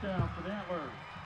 touchdown for the Antlers.